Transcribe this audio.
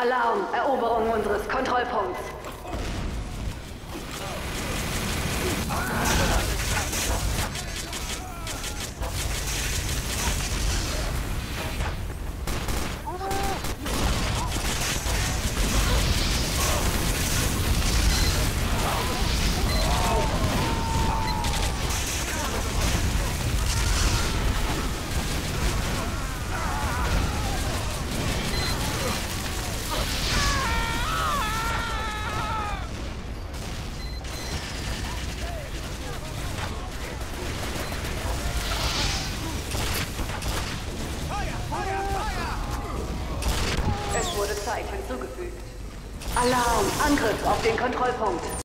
Alarm, Eroberung unseres Kontrollpunkts. Wurde Zeit hinzugefügt. Alarm, Angriff auf den Kontrollpunkt.